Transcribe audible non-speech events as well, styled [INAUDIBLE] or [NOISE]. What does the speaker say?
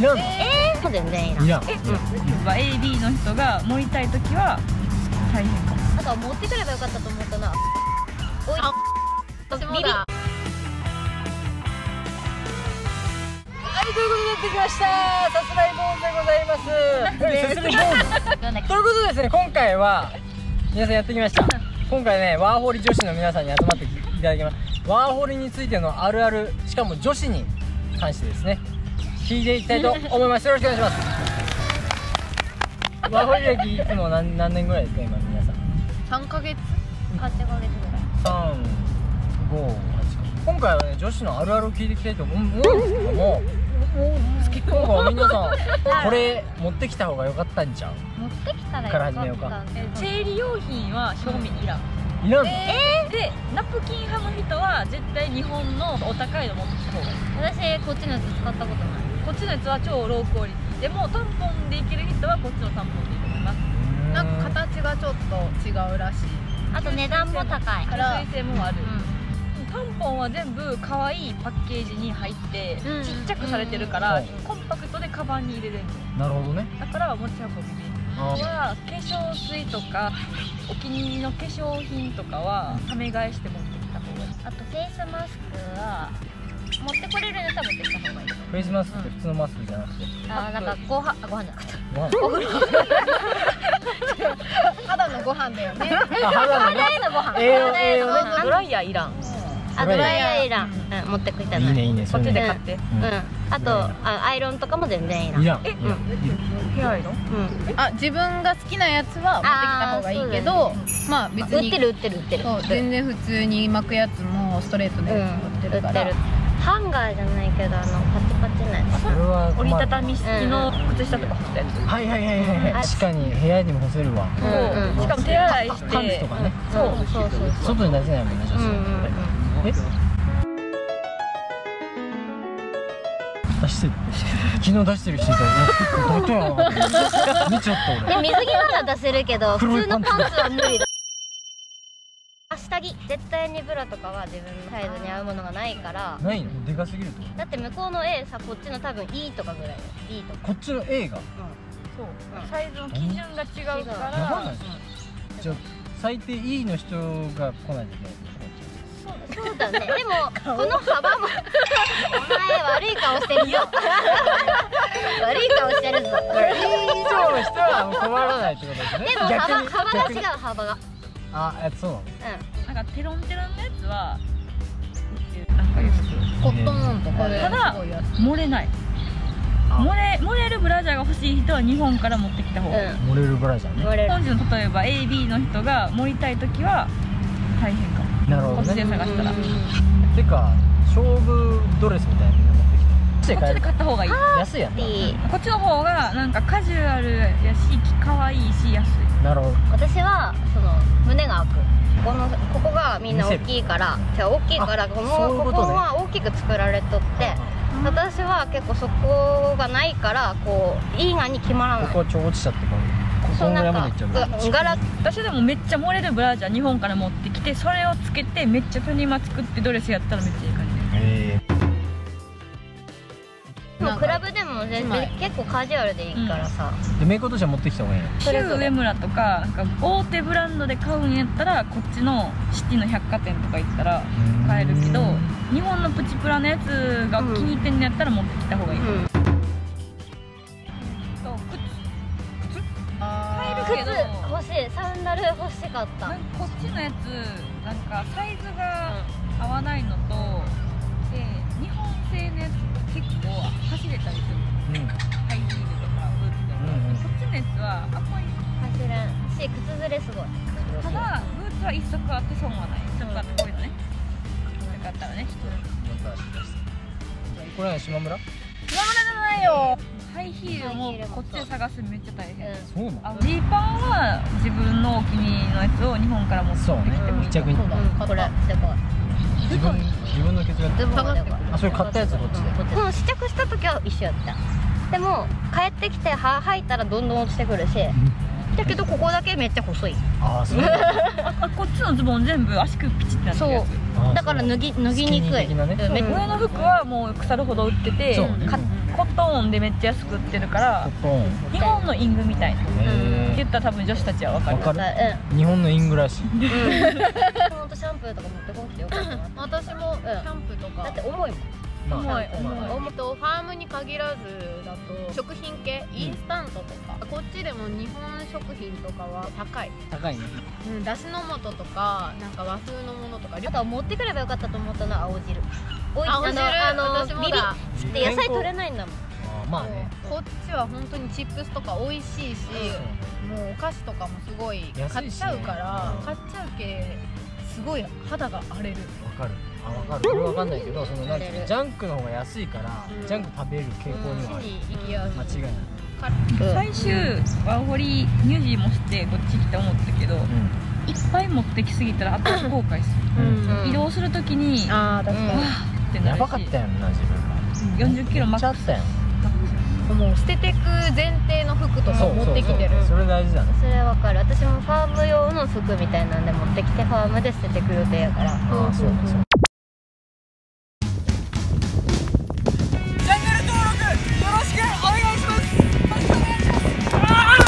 いらんのえー、そう全然いいな。いらん。え、まあ AB の人が盛りたいときは大変か。もあとは持ってくればよかったと思ったな。おいビビ私もだ。はい、ということでやってきました。さすらい坊主でございます。[LAUGHS] さすらい坊主。[LAUGHS] ということでですね、今回は。皆さんやってきました。[LAUGHS] 今回ね、ワーホリ女子の皆さんに集まっていただきます。ワーホリについてのあるある、しかも女子に関してですね聞いていきたいと思います。よろしくお願いします。ワーホリ歴いつも何何年ぐらいですか今皆さん？3ヶ月8ヶ月ぐらい。三五八今回はね女子のあるあるを聞いていきたいと思うんですけども今回は皆さんこれ持ってきた方が良かったんちゃう？持ってきたらよかった始めよ。うかえ生理用品は賞味いらん、いらん。の、でナプキン派の人は絶対日本のお高いの持ってきた方がいい。私こっちのやつ使ったことないちのやつは超ロークオリティ。でもタンポンでいける人はこっちのタンポンでいいと思います。なんか形がちょっと違うらしい。あと値段も高い。吸水性もある、うタンポンは全部可愛いパッケージに入ってうん。ちっちゃくされてるから、うん。コンパクトでカバンに入れれるのなるほどね。だから持ち運びであは化粧水とかお気に入りの化粧品とかはため買いして持ってきた方がいい。あとフェイスマスクは持ってこれるんだったら持ってきた方がいい。フェイスマスクって普通のマスクじゃなくて。あーなんかご飯あご飯じゃなかったご飯。[LAUGHS] 肌のご飯だよね。あ肌のご飯。栄養栄飯。ドライヤーいらん。あドライヤーいらん、うん、持ってくいたいいねいいねこっちでね買ってうん、あとあアイロンとかも全然いらん。いらん。えいらんヘアアイロンうん。あ自分が好きなやつは持ってきた方がいいけどまあ別に売ってる売ってる売ってる。そう全然普通に巻くやつもストレートのうんやつも売ってるから、売ってるハンガーじゃないけどあのパチパチのやつ。それは折りたみたみ式の靴下とか干したやつ。はいはいはいはいはい。確かに部屋にも干せるわ。う。んうんしかも手洗いして。パンツとかね。そうそうそうそう。外に出せないもんね女子うんうんうん。え？出してる。昨日出してる人いたよ。どうやな見ちゃったで俺水着なら出せるけど普通のパンツ。パンツは無理だ下着絶対にブラとかは自分のサイズに合うものがないから。ないの？でかすぎると？だって向こうの A さこっちの多分 E とかぐらい。よ E とかこっちの A が？そう。うんサイズの基準が違うから。やばない。じゃあ最低 E の人が来ないといけない。そうそうだね。でもこの幅もお前悪い顔してるぞ悪い顔してるぞ。だから E 以上の人は困らないってことですね。でも幅幅が違う幅が。あえそうなの？うなんかテロンテロンのやつはなんかよくコットンとかで。すただ漏れない。あ。漏れ漏れるブラジャーが欲しい人は日本から持ってきた方が。いい、ん。漏れるブラジャーね。本日の例えば AB の人が盛りたい時は大変かも。こっちでなるほどね。探したら、てか勝負ドレスみたいなの持ってきてこっちでっちで買った方がいい。安いやんこっちの方がなんかカジュアルやし可愛いし安いなるほど。私はその胸が開く。このここがみんな大きいからじゃ大きいからこのこここは大きく作られとって私は結構そこがないからこういいがに決まらない。ここちょ落ちちゃってこうここぐらいまでいっちゃう。か柄私でもめっちゃ漏れるブラジャー日本から持ってきてそれをつけてめっちゃトニマ作ってドレスやったらめっちゃいい感じ。へもうクラブでも全然結構カジュアルでいいからさ、えでメイクとしては持ってきた方がいい。のそれ上村とかなんか大手ブランドで買うんやったらこっちのシティの百貨店とか行ったら買えるけど日本のプチプラのやつが気に入ってんのやったら持ってきた方がいい、うん。そう靴。あ買えるけど靴欲しい。サンダル欲しかった。こっちのやつなんかサイズが合わないのとで日本製のやつ結構走れたりするうん。ハイヒールとかブーツでも、うん。うん。こっちのやつはあん。まり走れん。し靴ずれすごいただブーツは一足あって損はない一足あってこういうのねよかったらねこれは島村今までじゃないよハイヒールもこっちで探すめっちゃ大変、うそうなのジーパンは自分のお気に入りのやつを日本から持ってきてもいい一着にそうん、うん、これでか自分自分のケツがあそれ買ったやつこっちでうん試着した時は一緒やった。でも帰ってきては履いたらどんどん落ちてくるし。だけどここだけめっちゃ細い。ああそう。あ [LAUGHS] こっちのズボン全部足首ピチってなってるやつ。そう。だから脱ぎ脱ぎにくい。ね。上の服はもう腐るほど売っててそうコットーンでめっちゃ安く売ってるからコットン。日本のイングみたいな。ってへ言ったら多分女子たちは分かる。わかる。日本のイングらしい [LAUGHS] とか持ってこなくてよかったな私もシャンプーとか。だって重いもん。まあ重い。重い。とファームに限らずだと食品系？インスタントとか、こっちでも日本食品とかは高い、高いね。うん、だしの素とかなんか和風のものとかあとは持ってくればよかったと思ったのは青汁。おい青汁あのあの私もだ。ビビって野菜取れないんだもん。あーまあね。こっちは本当にチップスとか美味しいし、もうお菓子とかもすごい買っちゃうから、うん。買っちゃうけすごい肌が荒れる。わかる。あわかる。俺わかんないけどそのなんていうジャンクの方が安いからうん。ジャンク食べる傾向にはある。に行きやすい間違いない。最終ワーホリニュージーもしてこっち来て思ったけどいっうぱい持ってきすぎたら後で後悔する。ん。うん。移動するときにああ確かに、ってなるし。やばかったやんな自分が。40キロマックス。ちゃったやんもう捨ててく前提の服とか持ってきてる。そうそうそれ大事だね。それわかる。私もファーム用の服みたいなんで持ってきてファームで捨ててく予定やから。ああそうかそうか